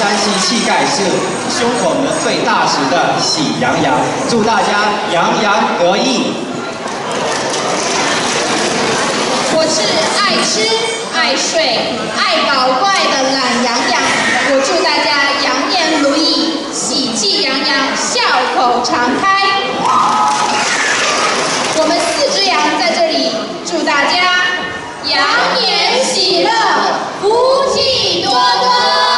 山西气概是胸口能碎大石的喜羊羊祝大家洋洋得意。我是爱吃爱睡爱搞怪的懒羊羊我祝大家羊年如意喜气洋洋笑口常开。我们四只羊在这里祝大家羊年喜乐福气多多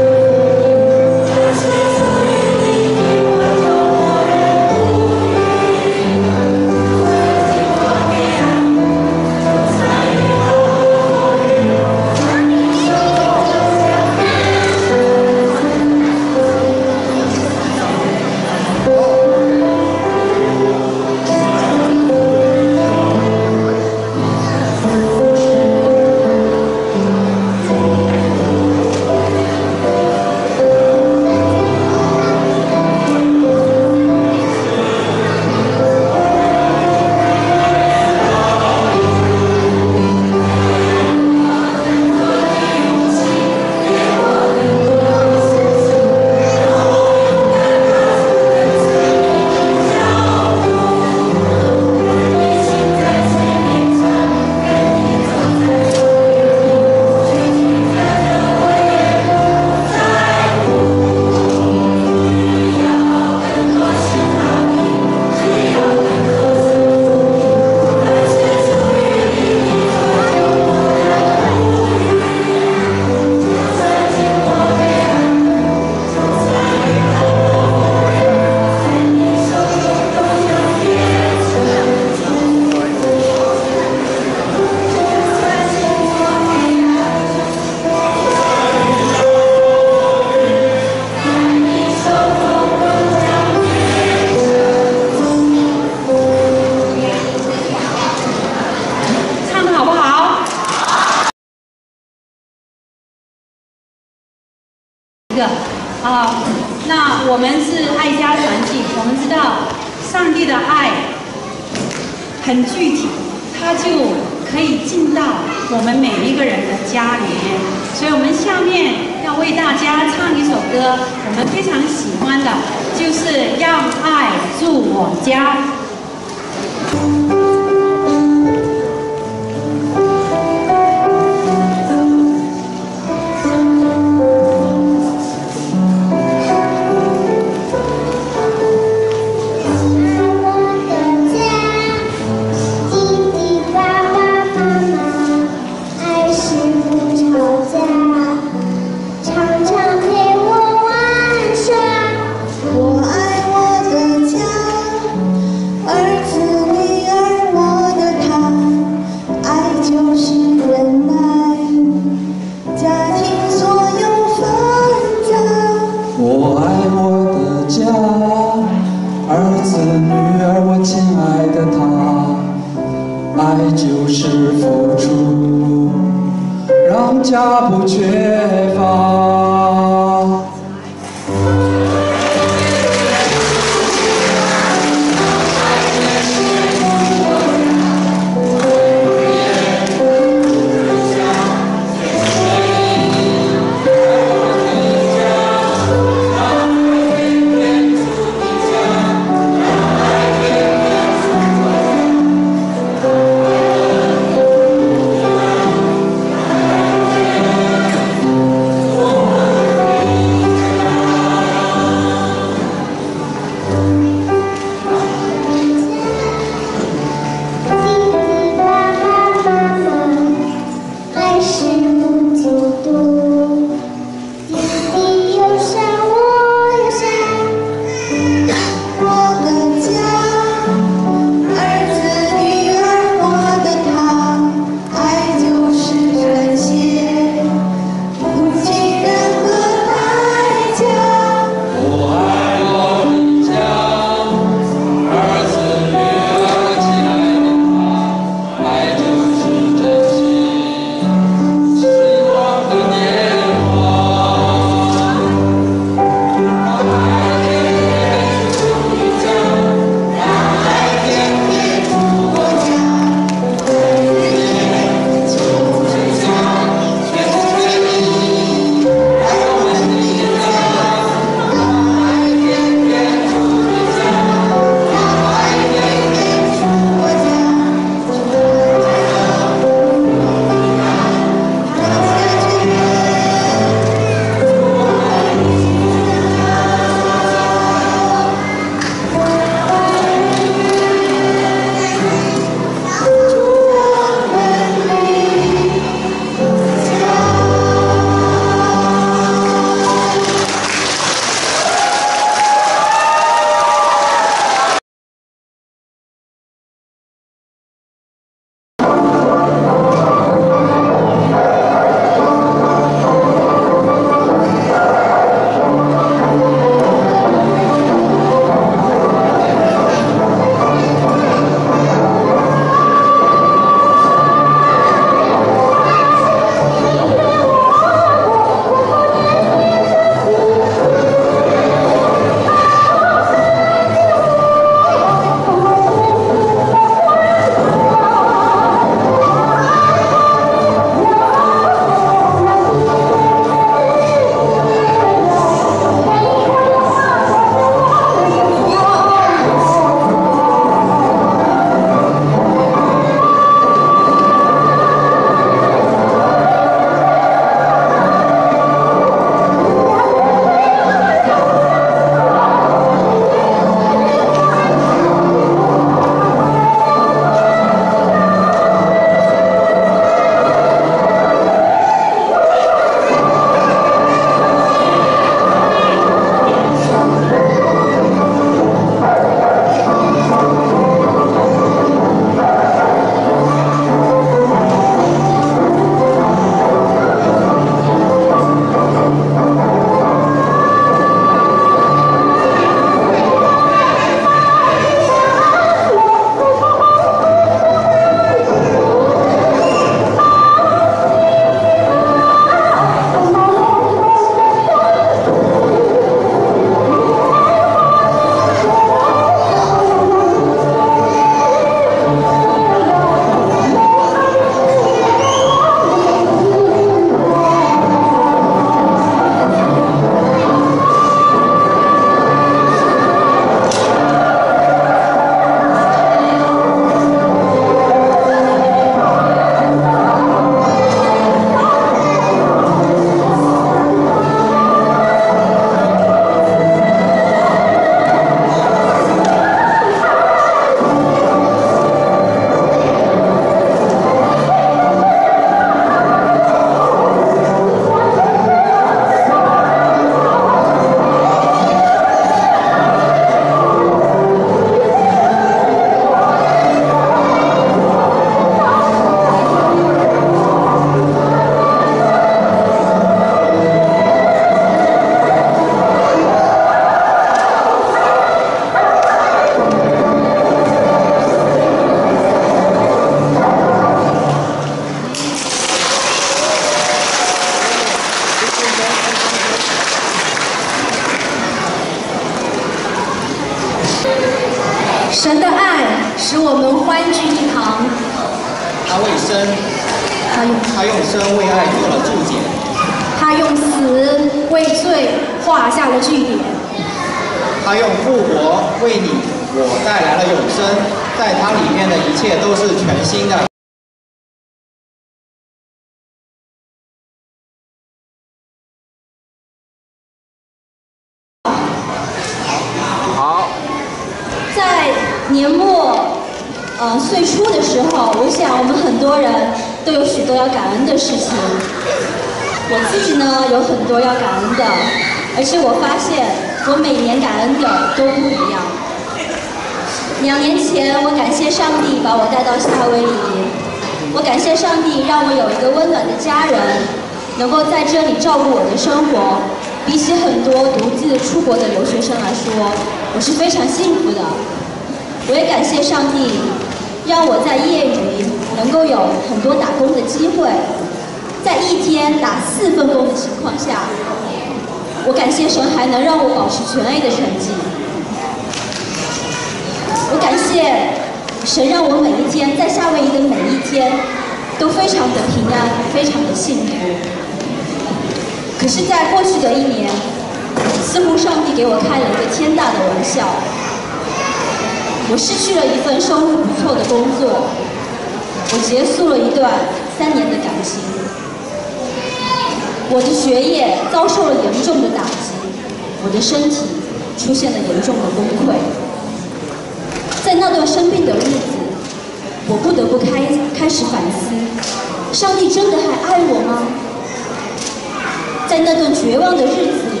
的日子里，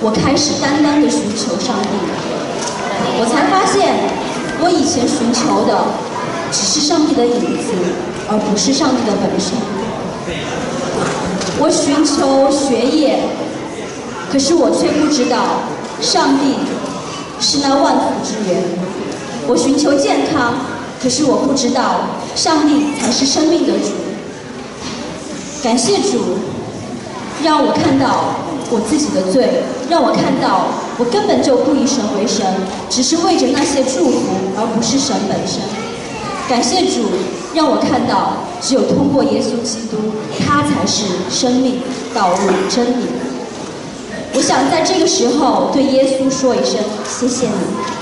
我开始单单的寻求上帝，我才发现我以前寻求的只是上帝的影子，而不是上帝的本身。我寻求学业，可是我却不知道上帝是那万福之源。我寻求健康，可是我不知道上帝才是生命的主。感谢主。让我看到我自己的罪，让我看到我根本就不以神为神，只是为着那些祝福，而不是神本身。感谢主，让我看到只有通过耶稣基督，他才是生命、道路、真理。我想在这个时候对耶稣说一声，谢谢你。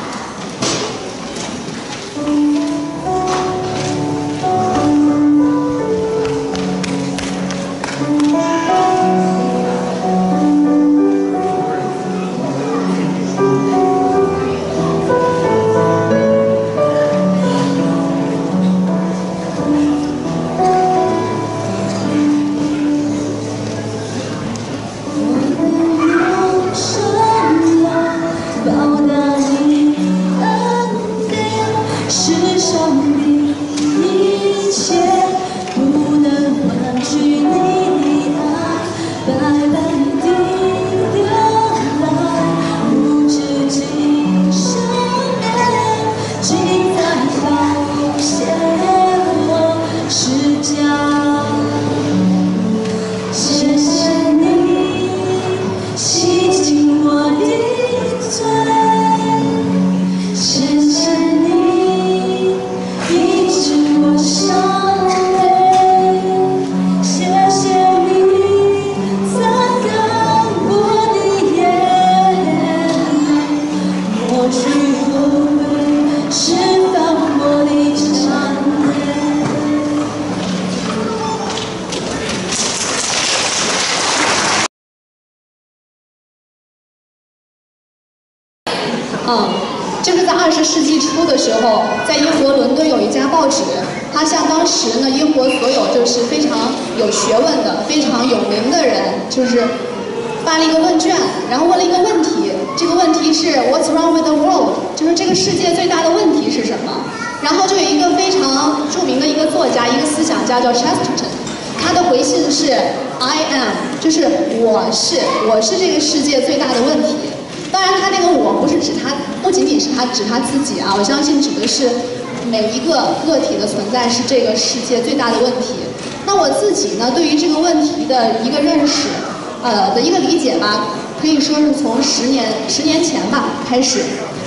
开始，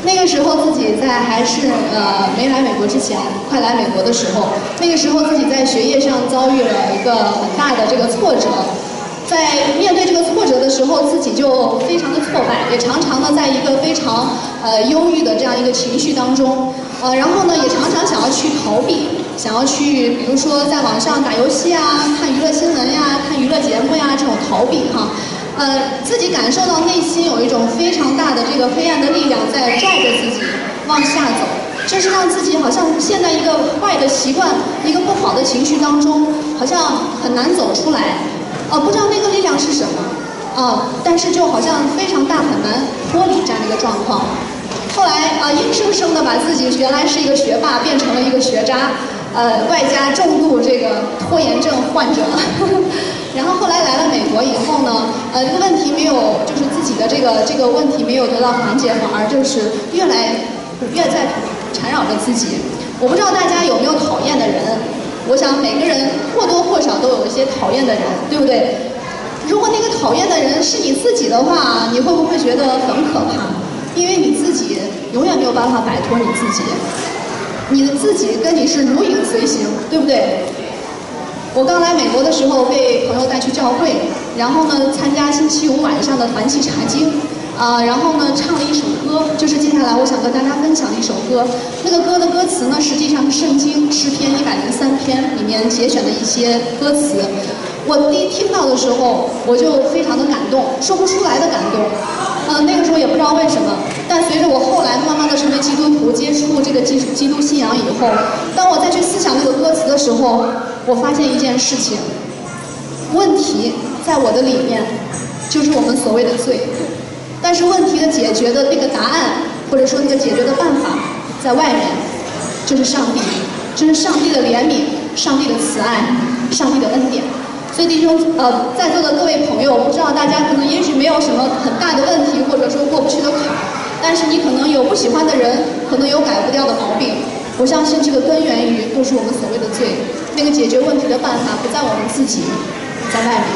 那个时候自己在还是呃没来美国之前，快来美国的时候，那个时候自己在学业上遭遇了一个很大的这个挫折，在面对这个挫折的时候，自己就非常的挫败，也常常呢在一个非常呃忧郁的这样一个情绪当中，呃然后呢也常常想要去逃避，想要去比如说在网上打游戏啊，看娱乐新闻呀，看娱乐节目呀这种逃避哈。呃，自己感受到内心有一种非常大的这个黑暗的力量在拽着自己往下走，就是让自己好像陷在一个坏的习惯、一个不好的情绪当中，好像很难走出来。呃，不知道那个力量是什么，啊，但是就好像非常大，很难脱离这样的一个状况。后来啊，硬生生的把自己原来是一个学霸变成了一个学渣，呃，外加重度这个拖延症患者。然后后来来了美国以后呢，呃，这个问题没有，就是自己的这个这个问题没有得到缓解，反而就是越来越在缠绕着自己。我不知道大家有没有讨厌的人，我想每个人或多或少都有一些讨厌的人，对不对？如果那个讨厌的人是你自己的话，你会不会觉得很可怕？因为你自己永远没有办法摆脱你自己，你的自己跟你是如影随形，对不对？我刚来美国的时候被朋友带去教会，然后呢参加星期五晚上的团契查经，啊，然后呢唱了一首歌，就是接下来我想跟大家分享的一首歌。那个歌的歌词呢，实际上是圣经诗篇一百零三篇里面节选的一些歌词。我第一听到的时候，我就非常的感动，说不出来的感动。呃，那个时候也不知道为什么，但随着我后来慢慢的成为基督徒，接触这个基基督信仰以后，当我再去思想这个歌词的时候，我发现一件事情，问题在我的里面，就是我们所谓的罪，但是问题的解决的那个答案，或者说那个解决的办法，在外面，就是上帝，这是上帝的怜悯，上帝的慈爱，上帝的恩典。所以弟兄，呃，在座的各位朋友，不知道大家可能也许没有什么很大的问题，或者说过不去的坎，但是你可能有不喜欢的人，可能有改不掉的毛病。我相信这个根源于都是我们所谓的罪，那个解决问题的办法不在我们自己，在外面。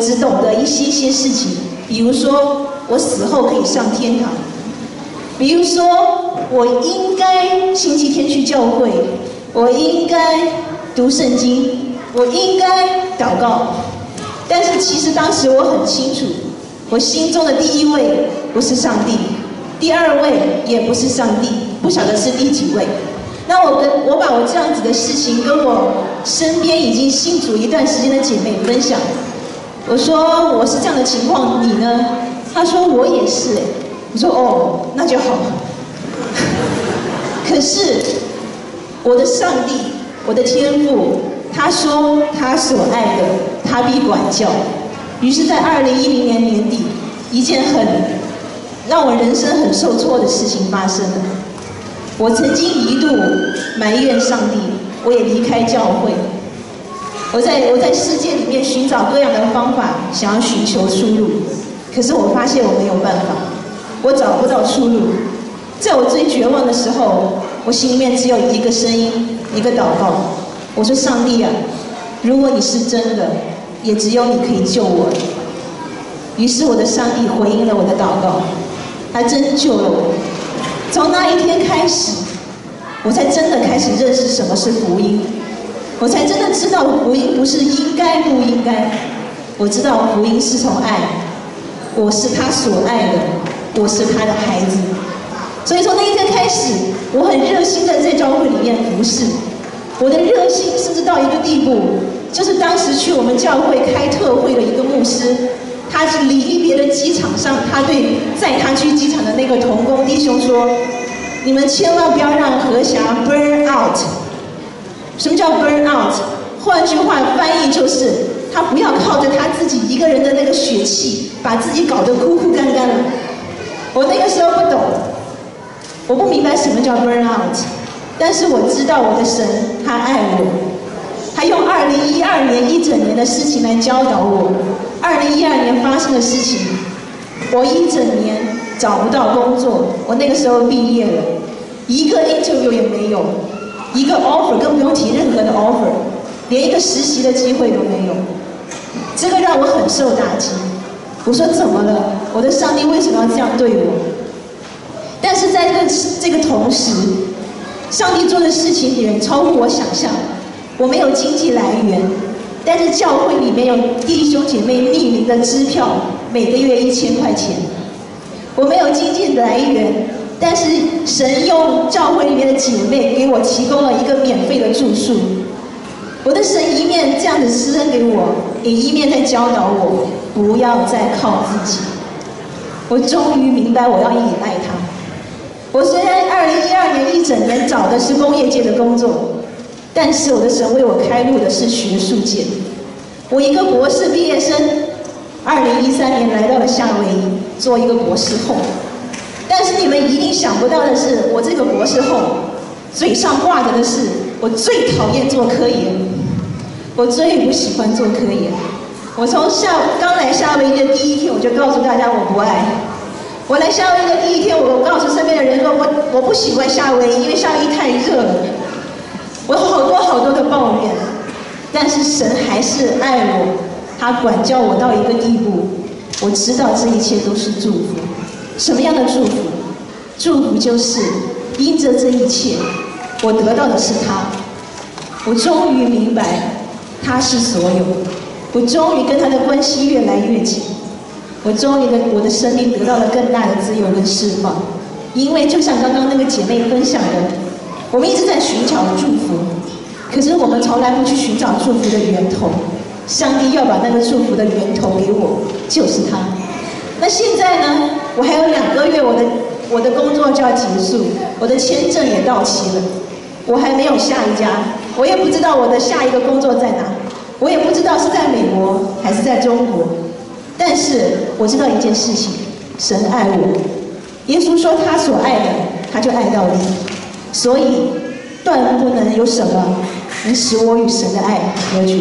只懂得一些些事情，比如说我死后可以上天堂，比如说，我应该星期天去教会，我应该读圣经，我应该祷告。但是其实当时我很清楚，我心中的第一位不是上帝，第二位也不是上帝，不晓得是第几位。那我跟我把我这样子的事情跟我身边已经信主一段时间的姐妹分享，我说我是这样的情况，你呢？他说我也是，我说哦，那就好。可是我的上帝，我的天父，他说他所爱的，他必管教。于是，在二零一零年年底，一件很让我人生很受挫的事情发生了。我曾经一度埋怨上帝，我也离开教会。我在我在世界里面寻找各样的方法，想要寻求出路。可是我发现我没有办法，我找不到出路。在我最绝望的时候，我心里面只有一个声音，一个祷告。我说：“上帝啊，如果你是真的，也只有你可以救我。”于是我的上帝回应了我的祷告，他真救了我。从那一天开始，我才真的开始认识什么是福音，我才真的知道福音不是应该不应该，我知道福音是从爱，我是他所爱的，我是他的孩子。所以从那一天开始，我很热心的在教会里面服侍。我的热心甚至到一个地步，就是当时去我们教会开特会的一个牧师，他是离别的机场上，他对载他去机场的那个童工弟兄说：“你们千万不要让何霞 burn out。什么叫 burn out？换句话翻译就是，他不要靠着他自己一个人的那个血气，把自己搞得枯枯干干了。我那个时候不懂。”我不明白什么叫 burn out，但是我知道我的神他爱我，他用二零一二年一整年的事情来教导我。二零一二年发生的事情，我一整年找不到工作，我那个时候毕业了，一个 interview 也没有，一个 offer 更不用提任何的 offer，连一个实习的机会都没有，这个让我很受打击。我说怎么了？我的上帝为什么要这样对我？但是在这个这个同时，上帝做的事情远超乎我想象。我没有经济来源，但是教会里面有弟兄姐妹匿名的支票，每个月一千块钱。我没有经济来源，但是神用教会里面的姐妹给我提供了一个免费的住宿。我的神一面这样子施恩给我，也一面在教导我不要再靠自己。我终于明白我要依赖他。我虽然二零一二年一整年找的是工业界的工作，但是我的神为我开路的是学术界。我一个博士毕业生，二零一三年来到了夏威夷做一个博士后。但是你们一定想不到的是，我这个博士后嘴上挂着的是我最讨厌做科研，我最不喜欢做科研。我从夏刚来夏威夷的第一天，我就告诉大家我不爱。我来夏威夷的第一天，我告诉身边的人说：“我我不喜欢夏威夷，因为夏威夷太热了。”我有好多好多的抱怨，但是神还是爱我，他管教我到一个地步。我知道这一切都是祝福。什么样的祝福？祝福就是因着这一切，我得到的是他。我终于明白他是所有，我终于跟他的关系越来越近。我终于的，我的生命得到了更大的自由跟释放，因为就像刚刚那个姐妹分享的，我们一直在寻找祝福，可是我们从来不去寻找祝福的源头。上帝要把那个祝福的源头给我，就是他。那现在呢？我还有两个月，我的我的工作就要结束，我的签证也到期了，我还没有下一家，我也不知道我的下一个工作在哪，我也不知道是在美国还是在中国。但是我知道一件事情，神爱我。耶稣说他所爱的，他就爱到底。所以断不能有什么能使我与神的爱隔绝。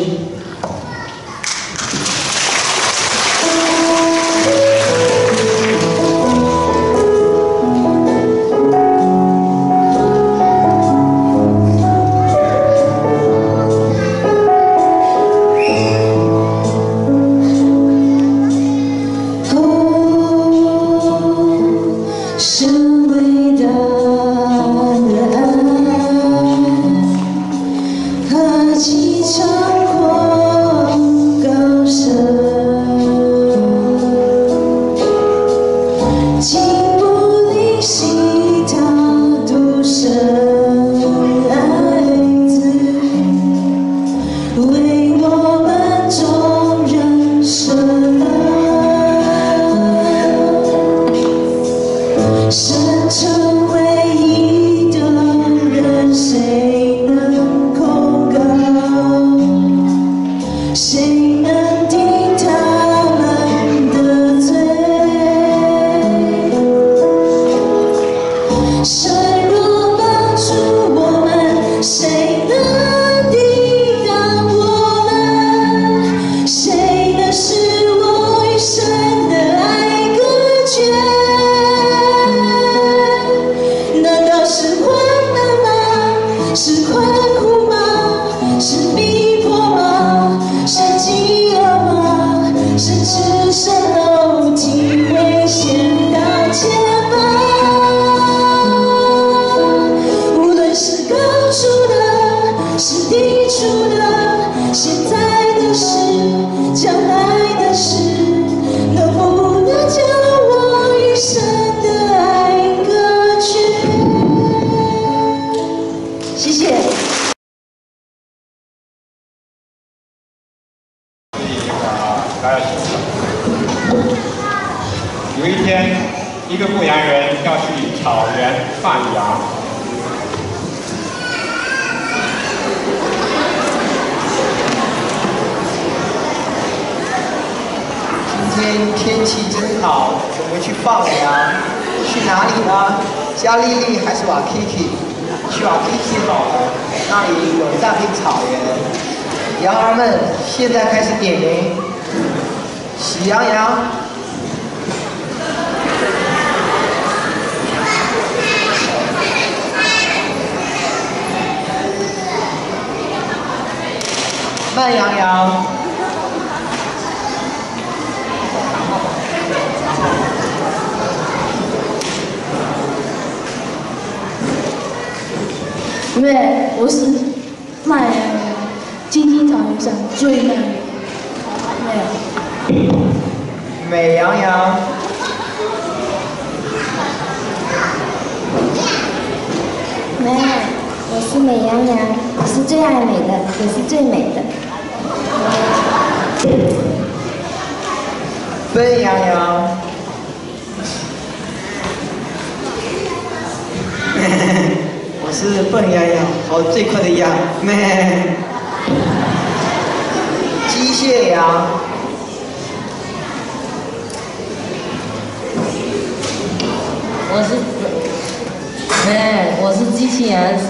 心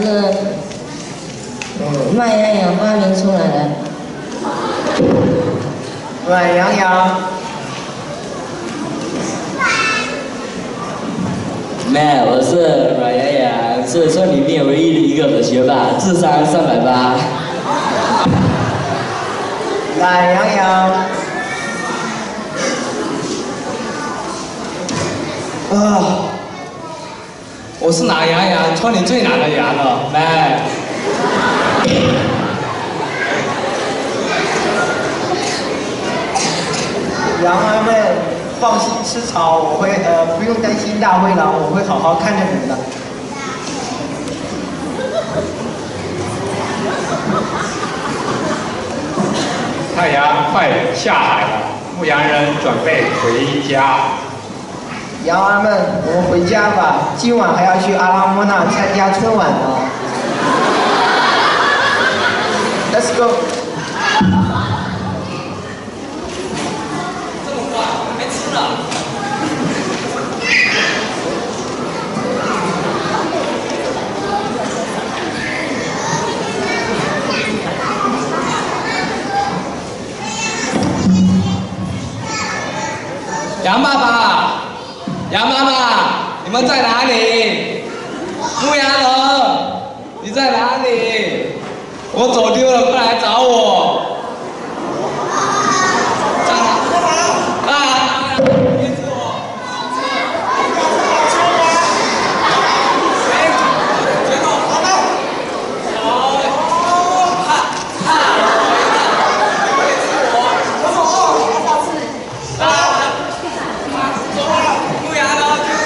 是，嗯，慢羊羊发明出来的。软羊羊，妹，我是软羊羊，是村里面唯一的一个的学霸，智商三百八。懒羊羊，啊，我是懒羊羊，村里最懒的羊了，妹。羊儿们放心吃草，我会呃不用担心大灰狼，我会好好看着你们的。太阳快下海了，牧羊人准备回家。羊儿们，我们回家吧，今晚还要去阿拉莫纳参加春晚呢。Let's go。这么快，没吃呢。杨爸爸，杨妈妈，你们在哪里？牧羊人，你在哪里？我走丢了，快来找我！在哪？啊！别吃我！谁？别动！好的。好，哈哈！别吃我！我走后，下次。啊！走了，牧羊人就是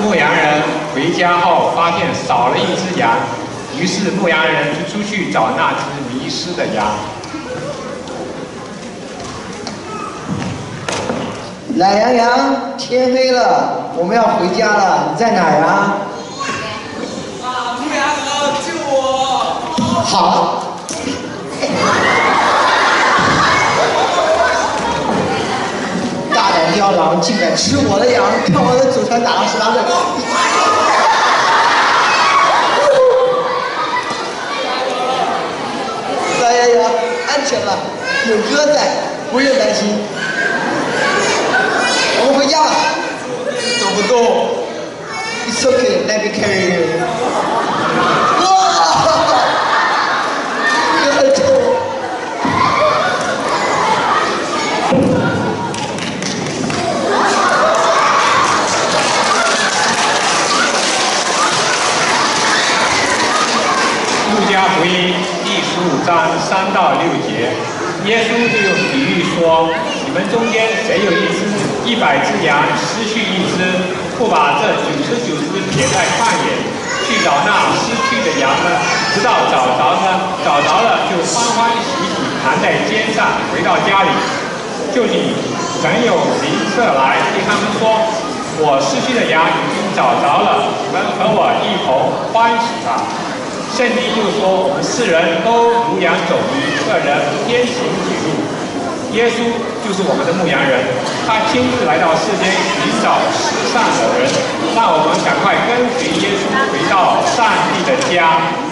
牧羊人回家后发现少了一只羊，于是牧羊人就出去找那只迷失的羊。懒羊羊，天黑了，我们要回家了，你在哪儿啊？啊！牧羊人救我！好。大胆雕狼竟敢吃我的羊，看我的祖传打了十八岁。懒羊羊，安全了，有哥在，不用担心。我们回家吧。走不动。It's okay, let me carry you. 哇！这个很痛。路加福音第十五章三到六节，耶稣就用比喻说：你们中间谁有一只一百只羊失去一只，不把这九十九只撇在旷野，去找那失去的羊呢？直到找着呢，找着了就欢欢喜喜扛在肩上回到家里，究竟怎有灵色来对他们说：“我失去的羊已经找着了，你们和我一同欢喜吧。”圣经就说：“我们世人都如羊走迷，个人偏行己路。”耶稣就是我们的牧羊人，他亲自来到世间寻找失散的人，让我们赶快跟随耶稣回到上帝的家。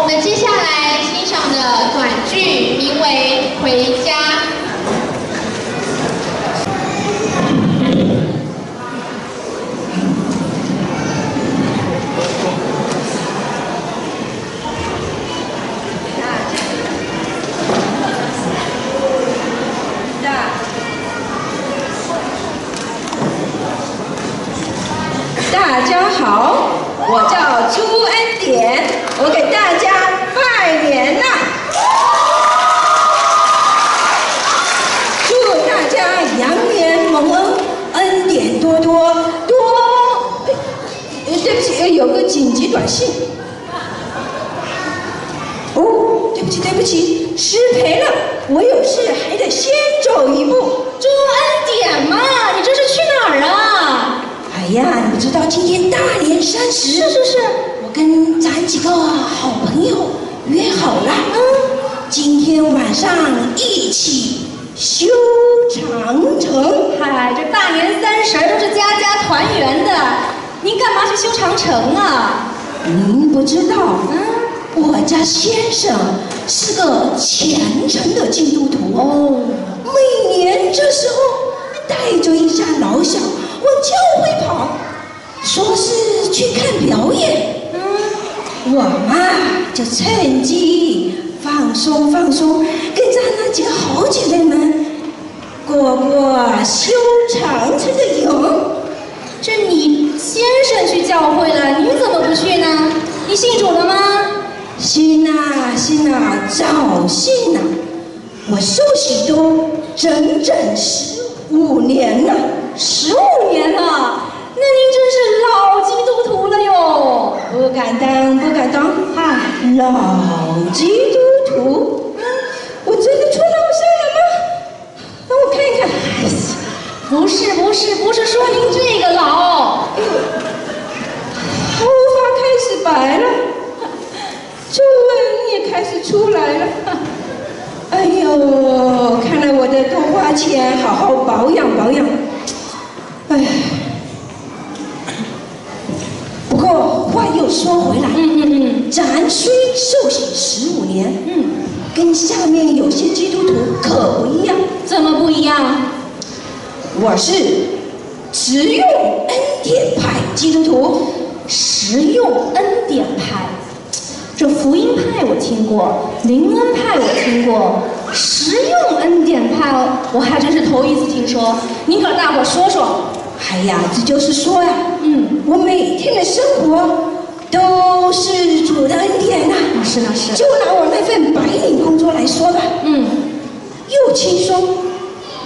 我们接下来欣赏的短剧名为《回家》。大家好，我叫朱恩典，我给大家紧急短信。哦，对不起，对不起，失陪了，我有事还得先走一步。朱恩典嘛，你这是去哪儿啊？哎呀，你知道今天大年三十？是不是，我跟咱几个好朋友约好了，嗯，今天晚上一起修长城。嗨，这大年三十都是家家团圆的，您干嘛去修长城啊？您不知道，嗯，我家先生是个虔诚的基督徒哦，每年这时候带着一家老小往教会跑，说是去看表演。嗯，我嘛就趁机放松放松，跟咱那几个好姐妹们过过修长城的瘾。这你先生去教会了，你怎么不去呢？你信主了吗？信呐信呐，早信呐！我受洗都整整十五年了，十五年了，那您真是老基督徒了哟！不敢当，不敢当，啊，老基督徒，嗯，我真的出老山了吗？让我看一看，不是不是不是说您这个老，哎呦，头发开始白了，皱纹也开始出来了，哎呦，看来我得多花钱好好保养保养。哎，不过话又说回来，嗯嗯嗯，咱虽寿洗十五年，嗯，跟下面有些基督徒可不一样，怎么不一样？我是实用恩典派基督徒，实用恩典派。这福音派我听过，灵恩派我听过，实用恩典派我还真是头一次听说。您给大伙说说。哎呀，这就是说呀，嗯，我每天的。生活都是主的。恩典呐。是那是。就拿我那份白领工作来说吧，嗯，又轻松，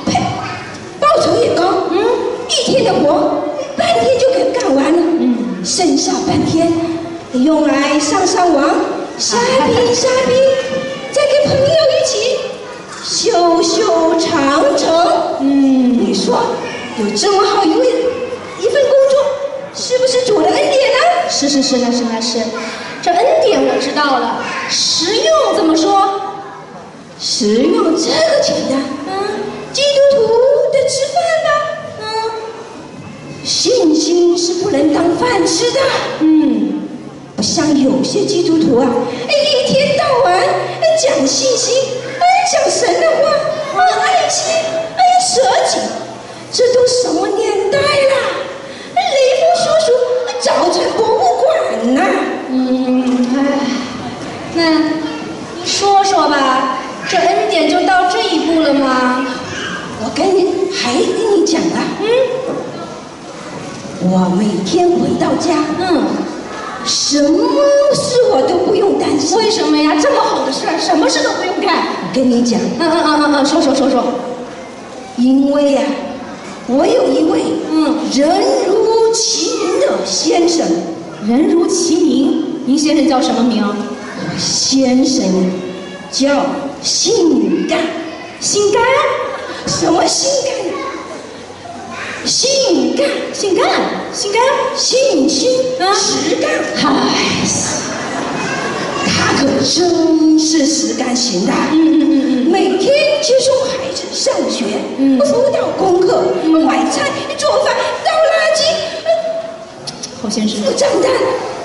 呸，报酬也高，嗯，一天的活半天就给干完了，嗯，剩下半天用来上上网、瞎逼瞎逼，再跟朋友一起修修长城。嗯，你说有这么好一位一份工作，是不是主的恩典呢？是是是，那是那是。这恩典我知道了，实用怎么说？实用这个简单，嗯，基督徒得吃饭吧，嗯，信心是不能当饭吃的，嗯，不像有些基督徒啊，哎，一天到晚哎讲信心，哎讲神的话，哎爱心，哎舍己，这都什么年代了？雷锋叔叔早成博物馆呢，嗯，哎，那你说说吧，这恩典就到这一步了吗？我跟你还跟你讲啊，嗯，我每天回到家，嗯，什么事我都不用担心。为什么呀？这么好的事儿，什么事都不用干。我跟你讲，嗯嗯嗯嗯嗯，说说说说。因为呀，我有一位嗯人如其名的先生，人如其名，您先生叫什么名？我先生叫性干，性干？什么性干？性干，性干，性干，性心实干。哎，他可真是实干型的。嗯嗯嗯嗯，每天接送孩子上学，嗯，辅导功课，买菜、做饭、倒垃圾，好先生，付账单，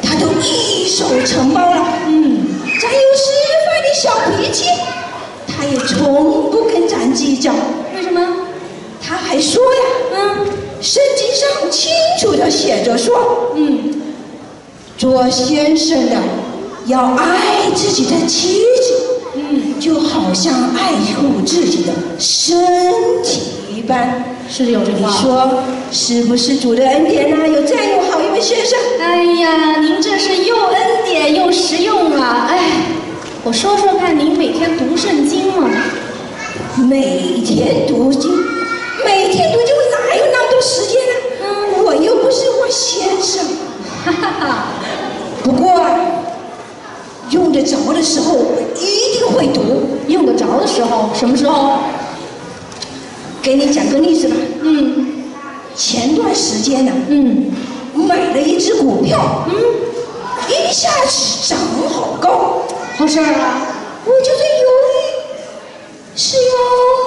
他都一手承包了。嗯，咱有时发点小脾气，他也从不跟咱计较。为什么？他还说呀，嗯，圣经上清楚的写着说，嗯，做先生的要爱自己的妻子，嗯，就好像爱护自己的身体一般。是有这话。你说是不是主的恩典呢？有这样有好一位先生。哎呀，您这是又恩典又实用啊！哎，我说说看，您每天读圣经吗？每天读经，每天读经，哪时间呢？嗯，我又不是我先生。哈哈哈。不过，用得着的时候，我一定会读。用得着的时候，什么时候？给你讲个例子吧。嗯。前段时间呢，嗯，买了一只股票，嗯，一下子涨好高，好事儿啊。我就在犹豫，是要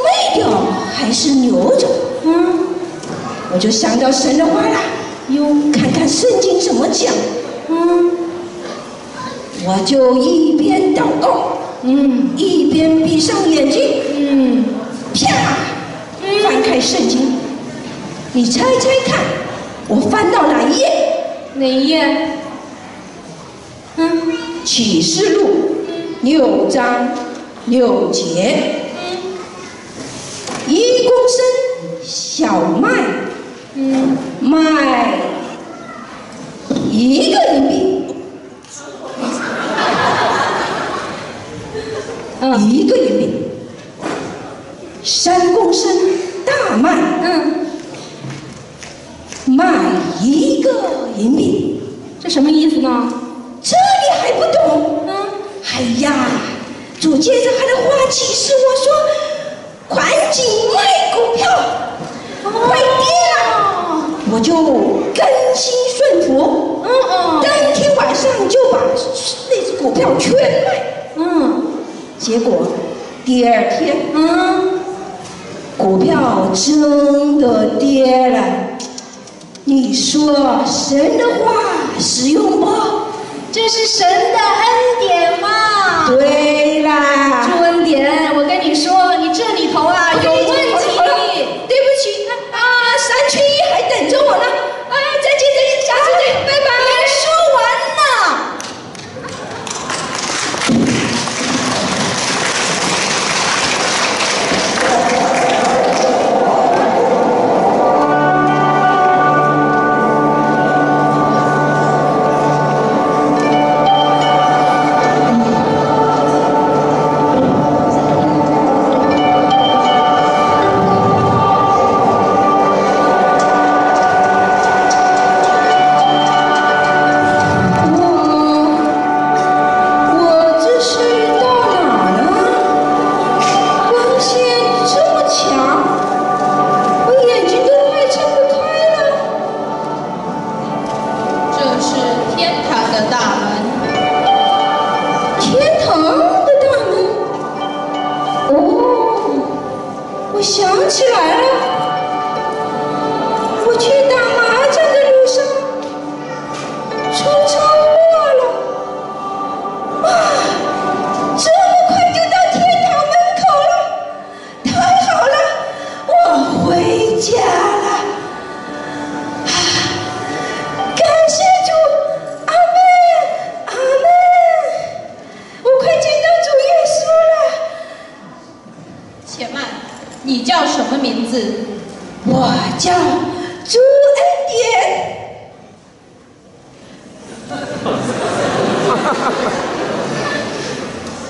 卖掉还是留着？嗯，我就想到神的话了，哟，看看圣经怎么讲。嗯，我就一边祷告，嗯，一边闭上眼睛，嗯，啪，翻开圣经，你猜猜看，我翻到哪一页？哪一页？嗯，启示录六章六节，一公升小麦，嗯，卖一个银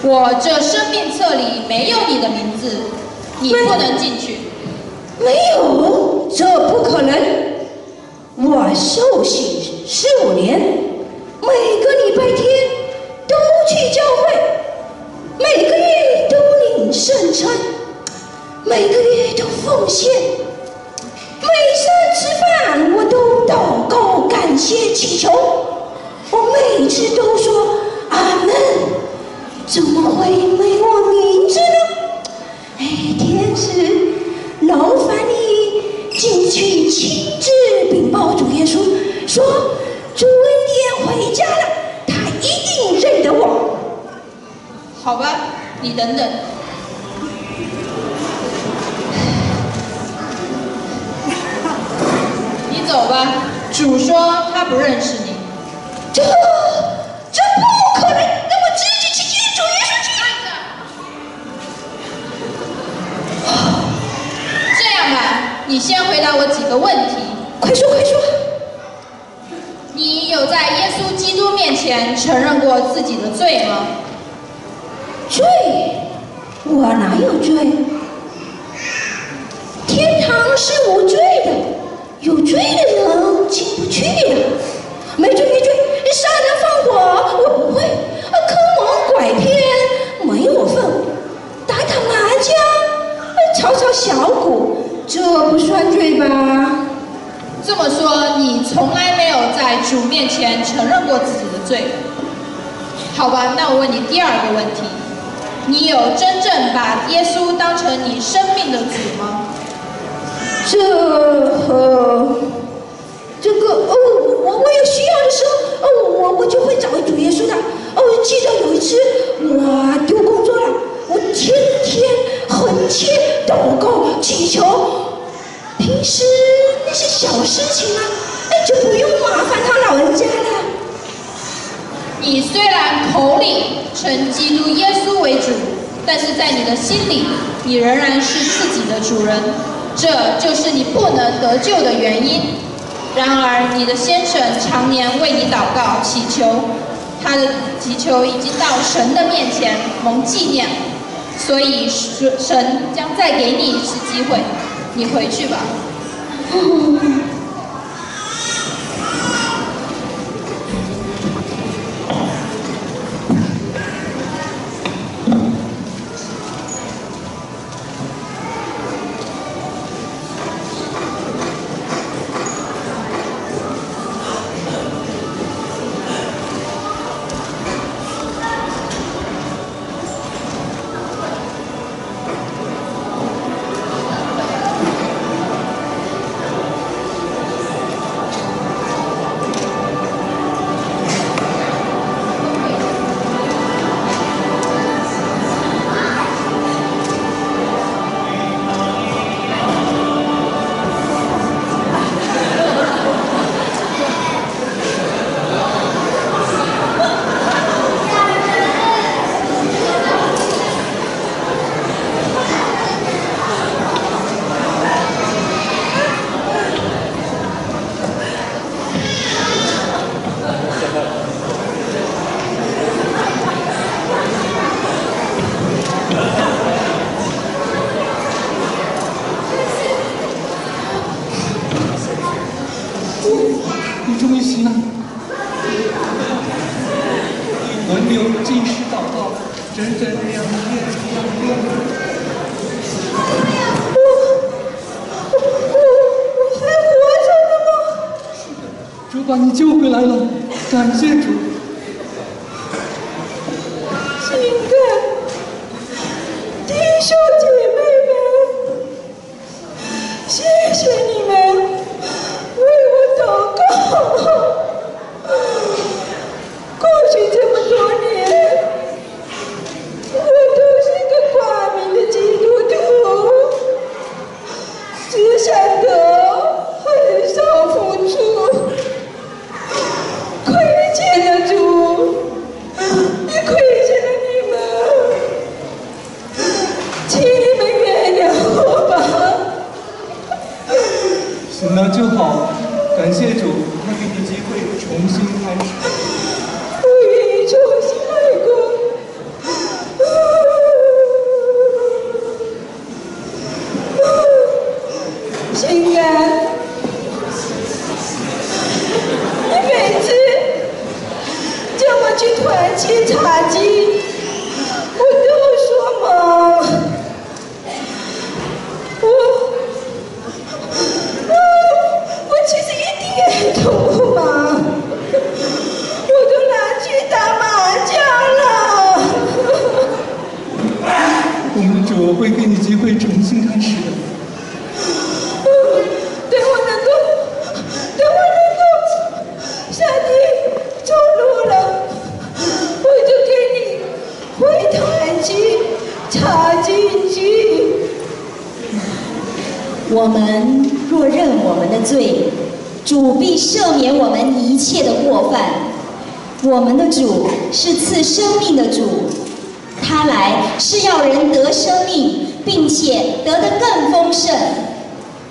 我这生命册里没有你的名字你不能进去。没有这不可能。我受洗十五年每个礼拜天都去教会每个月都领圣餐每个月都奉献每次吃饭我都祷告感谢祈求我每次都说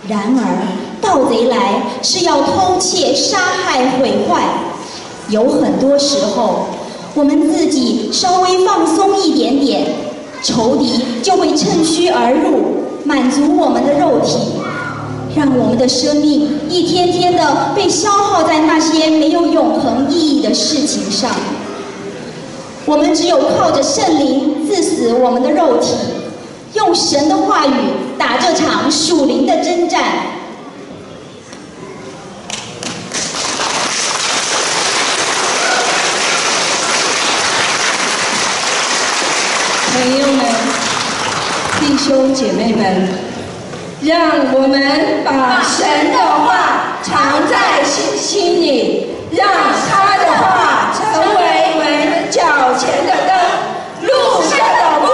然而，盗贼来是要偷窃、杀害、毁坏。有很多时候，我们自己稍微放松一点点，仇敌就会趁虚而入，满足我们的肉体，让我们的生命一天天的被消耗在那些没有永恒意义的事情上。我们只有靠着圣灵致死我们的肉体，用神的话语打这场属灵的征战。朋友们、弟兄姐妹们，让我们把神的话藏在心心里，让他的话成为我们脚前的灯，路上的光。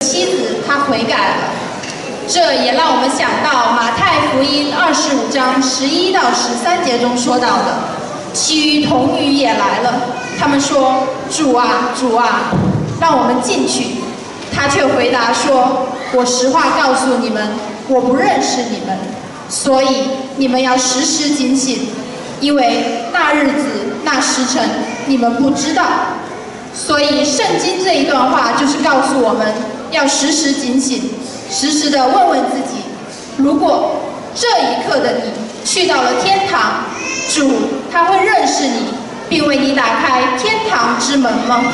妻子她悔改了，这也让我们想到马太福音二十五章十一到十三节中说到的，其余童女也来了，他们说：“主啊，主啊，让我们进去。”他却回答说：“我实话告诉你们，我不认识你们，所以你们要时时警醒，因为那日子、那时辰你们不知道。”所以圣经这一段话就是告诉我们要时时警醒，时时的问问自己：如果这一刻的你去到了天堂，主他会认识你，并为你打开天堂之门吗？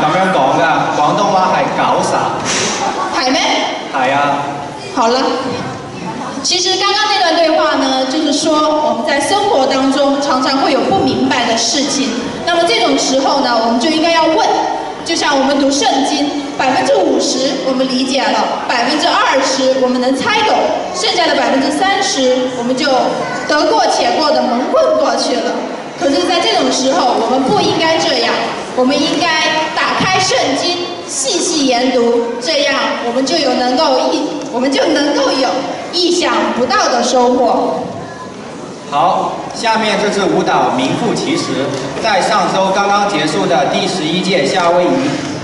咁樣講噶，廣東話係搞傻。係咩？係啊。好了。其实刚刚那段对话呢，就是说我们在生活当中常常会有不明白的事情，那么这种时候呢，我们就应该要问，就像我们读圣经，百分之五十我们理解了，百分之二十我们能猜懂，剩下的百分之三十我们就得过且过的蒙混过去了。可是，在这种时候，我们不应该这样，我们应该打开圣经，细细研读，这样我们就有能够意，我们就能够有意想不到的收获。好，下面这支舞蹈名副其实，在上周刚刚结束的第十一届夏威夷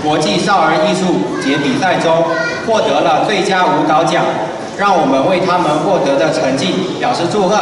国际少儿艺术节比赛中，获得了最佳舞蹈奖，让我们为他们获得的成绩表示祝贺。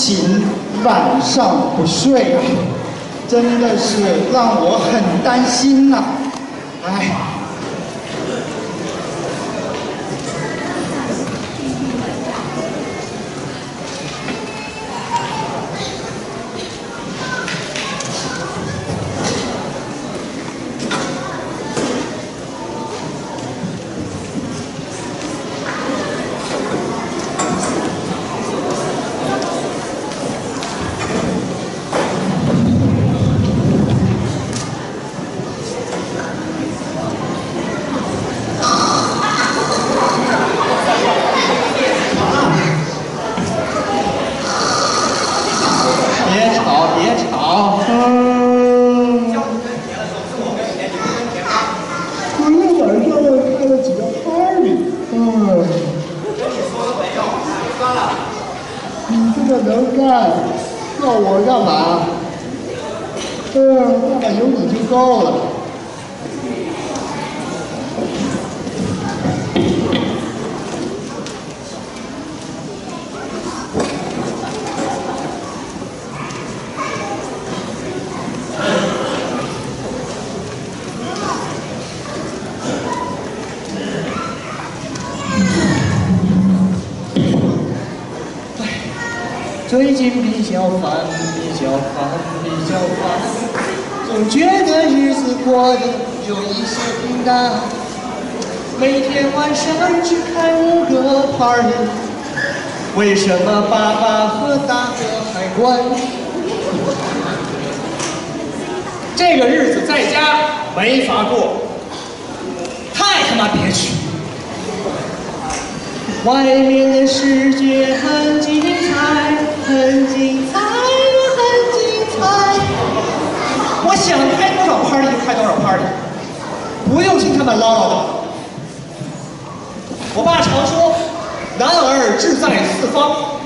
琴，晚上不睡，真的是让我很担心呐、哎。别吵，别吵。嗯。昨天晚上开了几个 party，嗯。你这个能干，要我干嘛？嗯，干有你就够了。最近比较烦，比较烦，比较烦，总觉得日子过得有一些平淡。每天晚上只开五个 party，为什么爸爸和大哥还管？这个日子在家没法过，太他妈憋屈。外面的世界很，很精彩，很精彩。我想开多少 party 就开多少 party，不用听他们唠唠叨。我爸常说，男儿志在四方，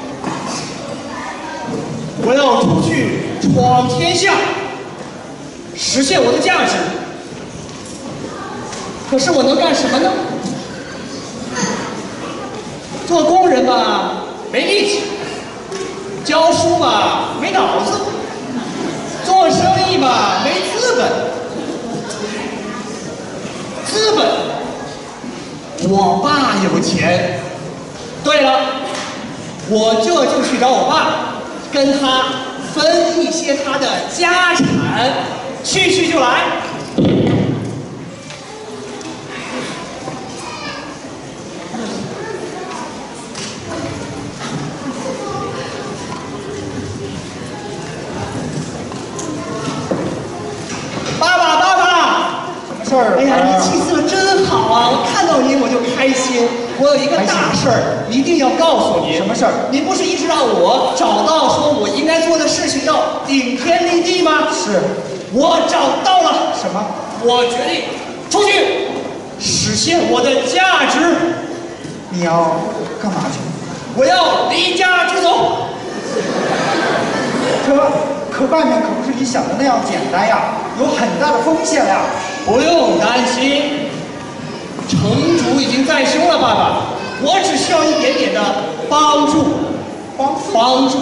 我要出去闯天下，实现我的价值。可是我能干什么呢？做工人吧，教书吧，没脑子；做生意吧，没资本。资本，我爸有钱。对了，我这就去找我爸，跟他分一些他的家产，去去就来。爸爸，爸爸，什么事儿？哎呀，你气色真好啊！我看到你我就开心。我有一个大事儿，一定要告诉你。什么事儿？您不是一直让我找到说我应该做的事情要顶天立地吗？是。我找到了。什么？我决定出去实现我的价值。你要干嘛去？我要离家出走。可可外面可不是你想的那样简单呀，有很大的风险呀。不用担心，城主已经在修了，爸爸。我只需要一点点的帮助，帮帮助，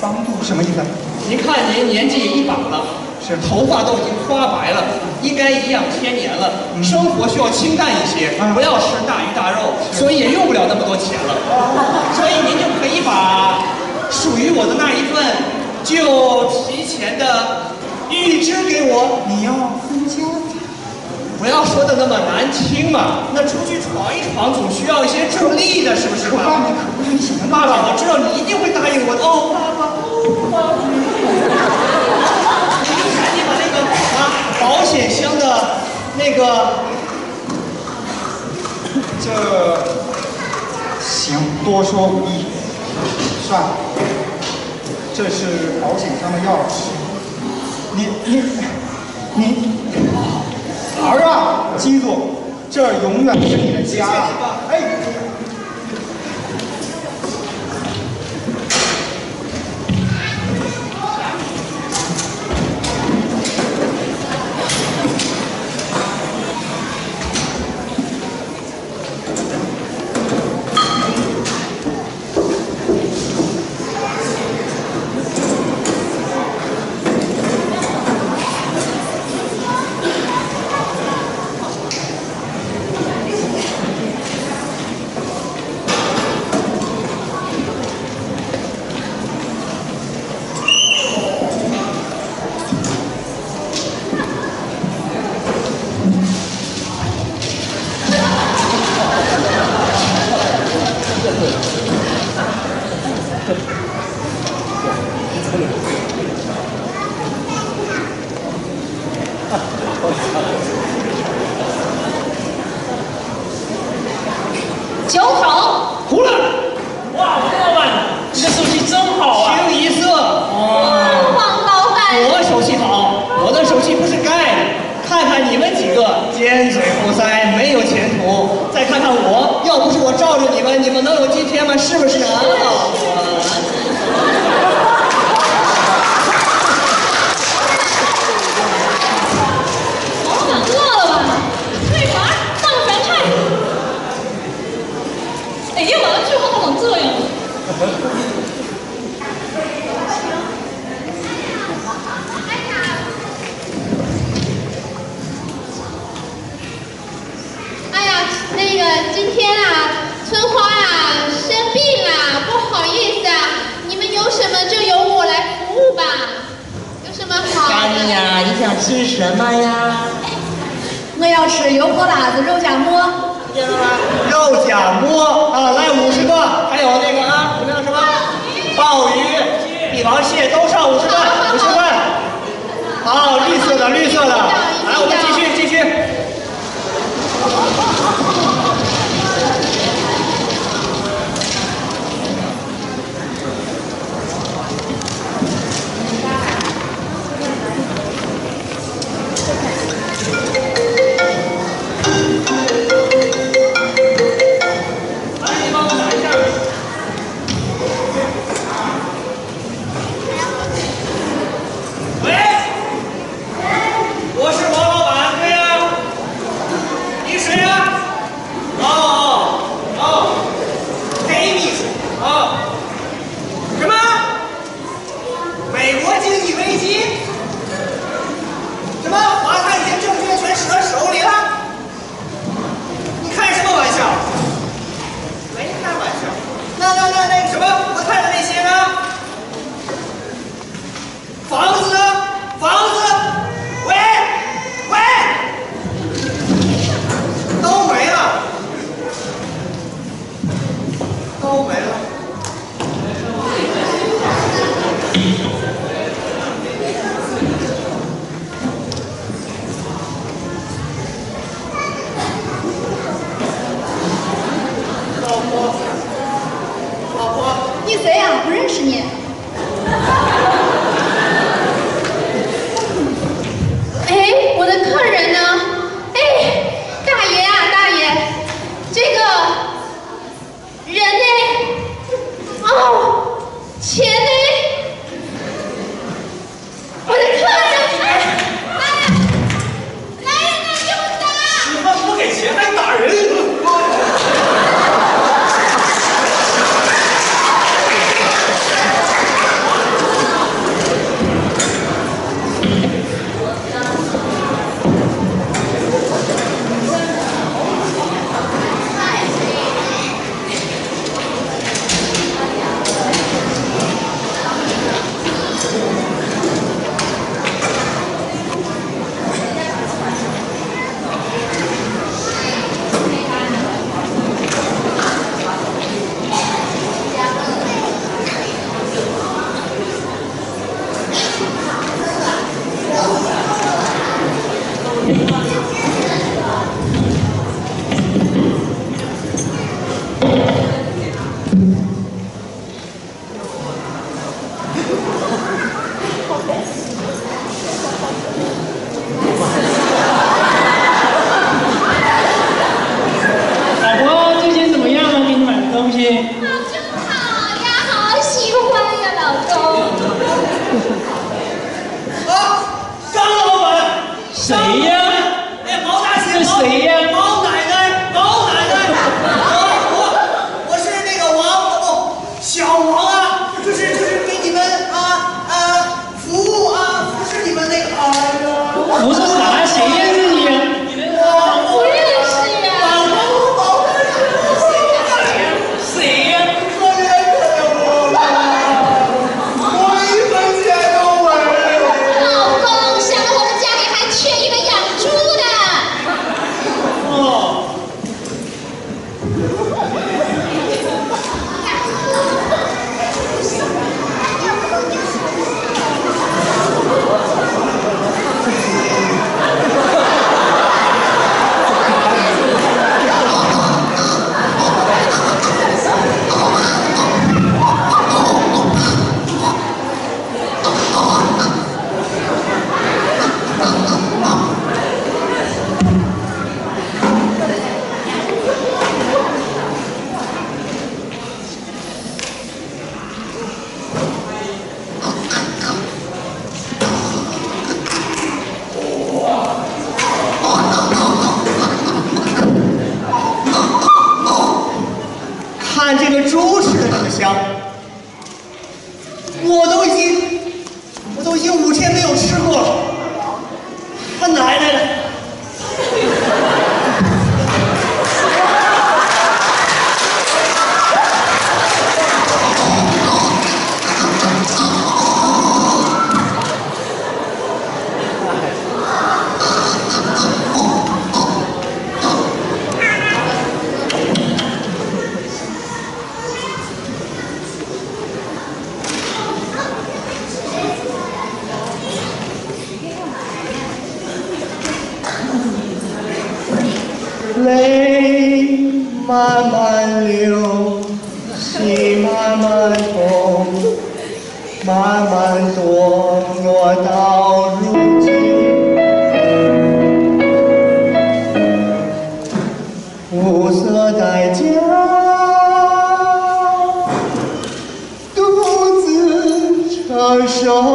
帮助什么意思？您看您年纪一把了，是头发都已经花白了，应该颐养天年了。生活需要清淡一些，不要吃大鱼大肉，所以也用不了那么多钱了。所以您就可以把属于我的那一份就提前的预支给我。你要分家？不要说的那么难听嘛，那出去闯一闯总需要一些助力的，是不是？爸爸，可不是你想的。爸爸，我知道你一定会答应我的。哦，爸爸，哦爸爸，你就赶紧把那个啊保险箱的那个，这行，多说无益。算了，这是保险箱的钥匙。你你你。儿啊，记住，这儿永远是你的家。哎。想吃什么呀？我要吃油泼辣子肉夹馍。肉夹馍啊，来五十个，还有那个啊，你们要什么？鲍鱼、帝王蟹都上五十个，五十个。好，绿色的，绿色的。来，我们继续，继续。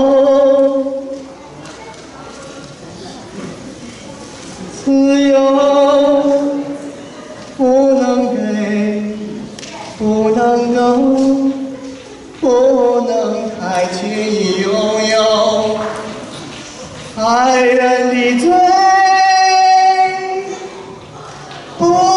哦。自由。不能给。不能够。不能太轻易拥有。爱人的嘴。不。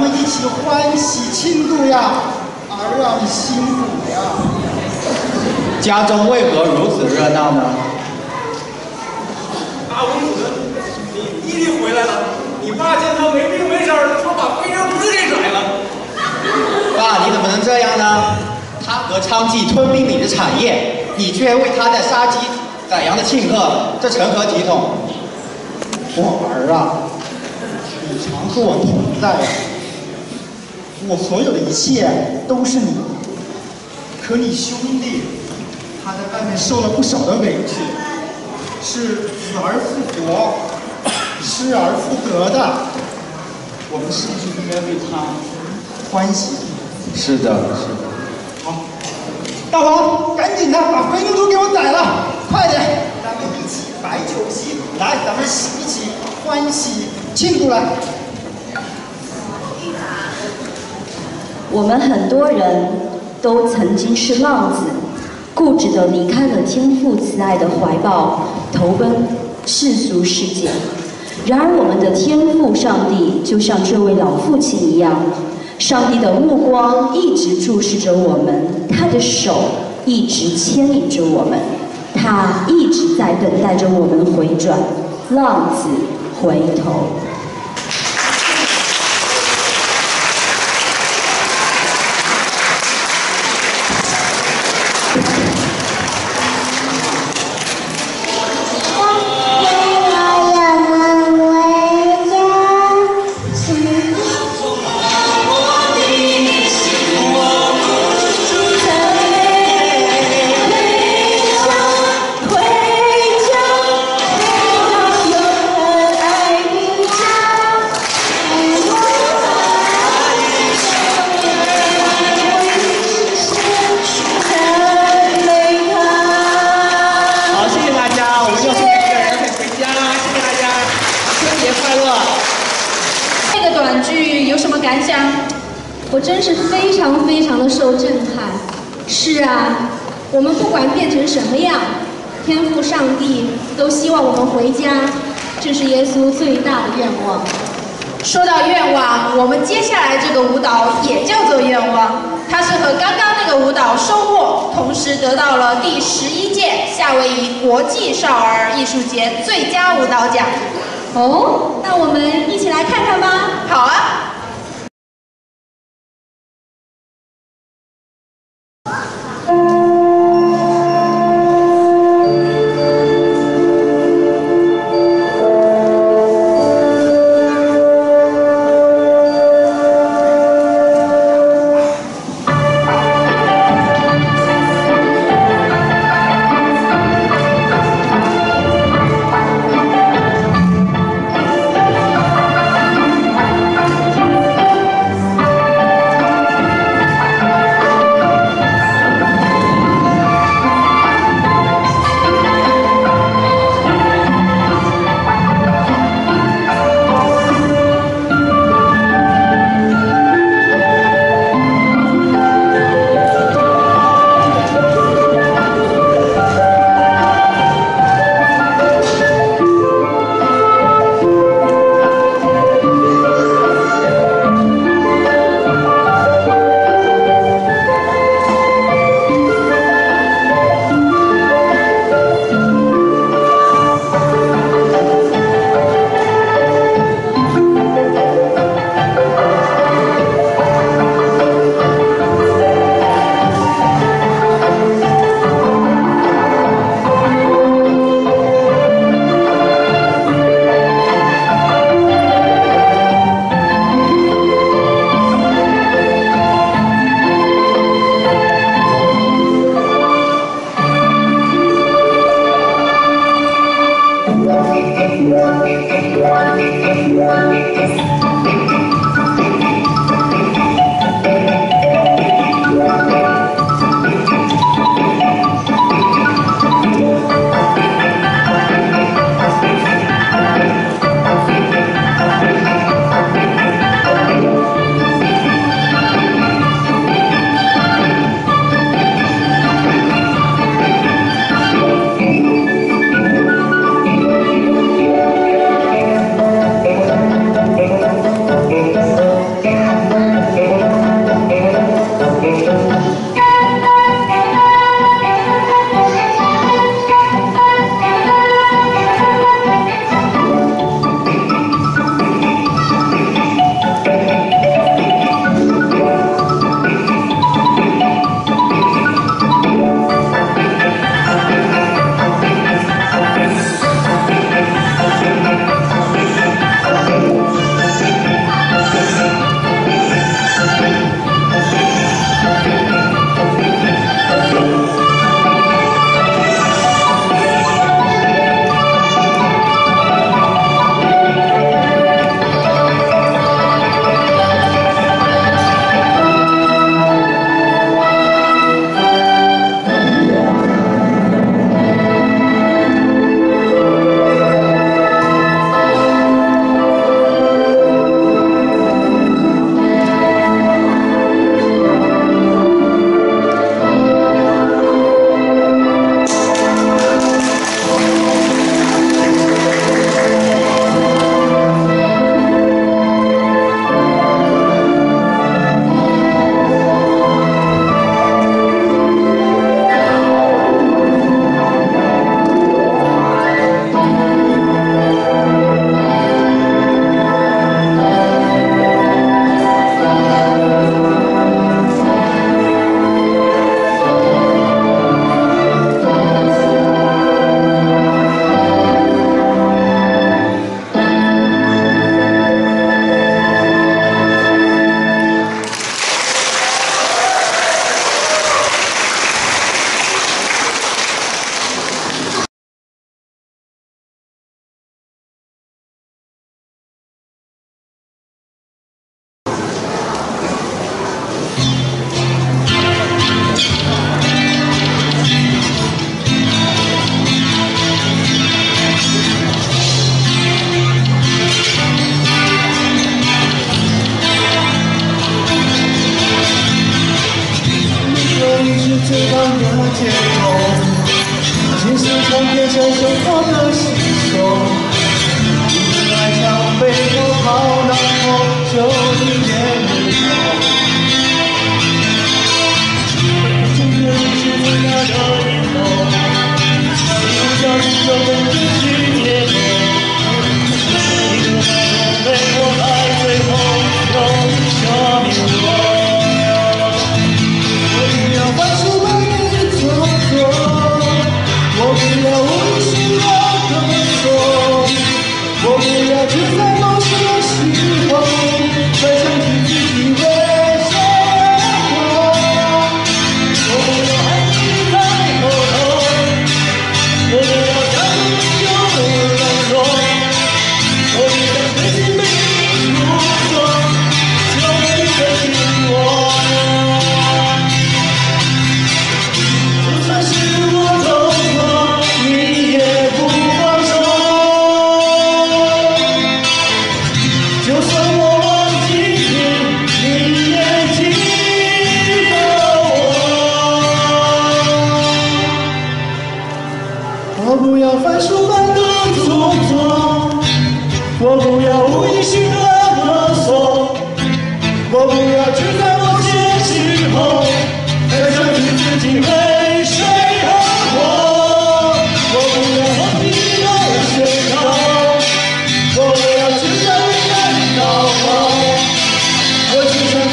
咱们一起欢喜庆祝呀！儿啊，你辛苦呀！家中为何如此热闹呢？大公子，你弟弟回来了。你爸见他没病没事儿，说把肥羊犊给甩了。爸，你怎么能这样呢？他和娼妓吞并你的产业，你却为他在杀鸡宰羊的庆贺，这成何体统？我儿啊，你常和我同在，我所有的一切都是你。可你兄弟，他在外面受了不少的委屈，是死而复活，失而复得的。我们是不是应该为他欢喜？是的，是的。好，大王，赶紧的把肥牛都给我宰了，快点！咱们一起摆酒席，来，咱们一起欢喜庆祝来。我们很多人都曾经是浪子，固执地离开了天父慈爱的怀抱，投奔世俗世界。然而，我们的天父上帝就像这位老父亲一样，上帝的目光一直注视着我们，他的手一直牵引着我们，他一直在等待着我们回转。浪子回头。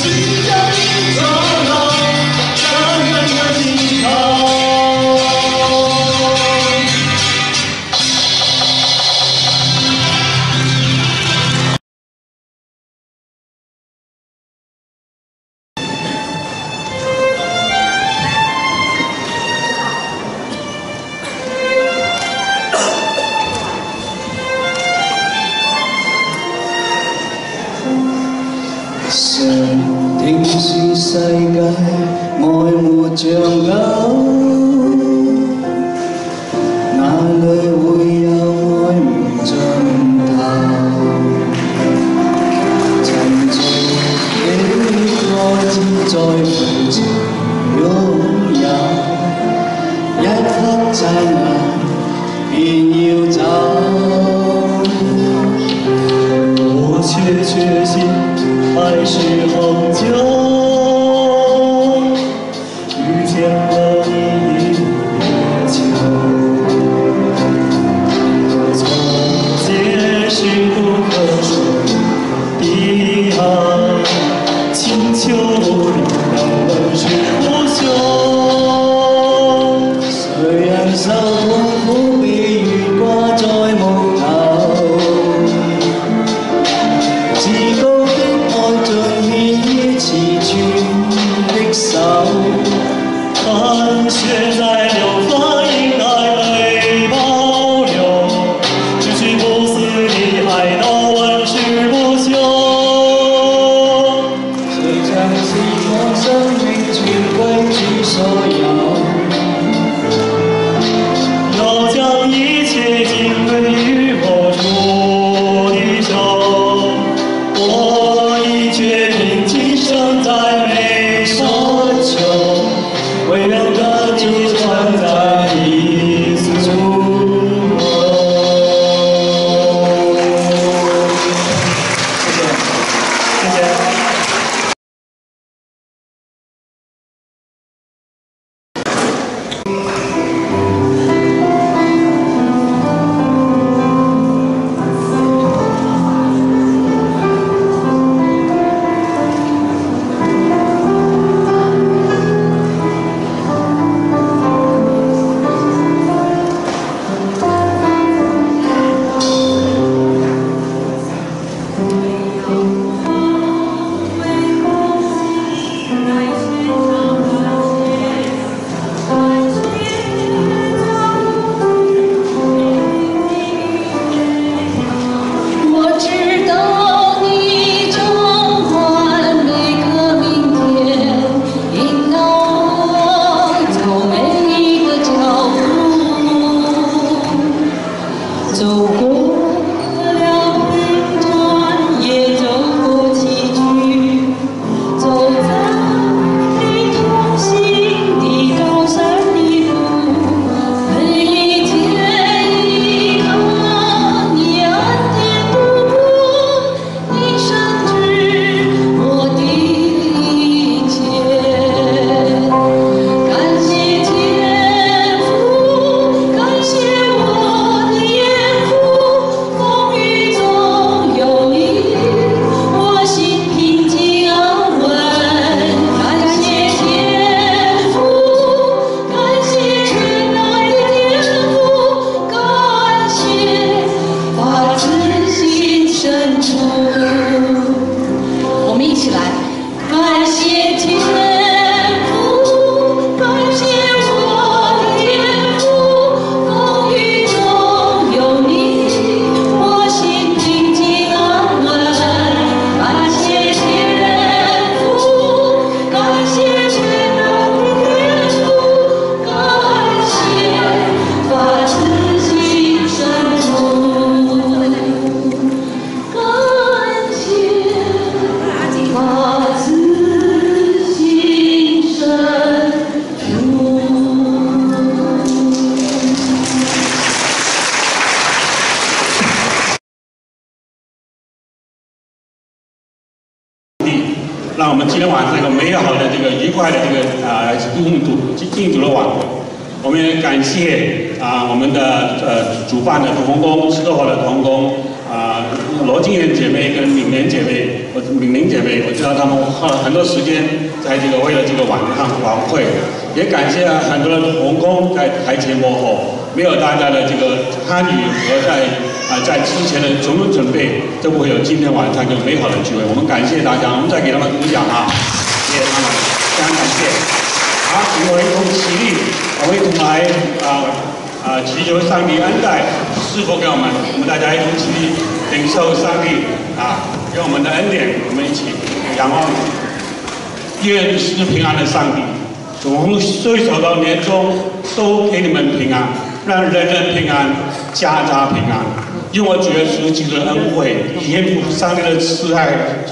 Jesus,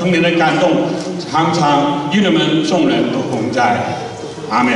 当年的感动，常常与你们众人同在。阿门。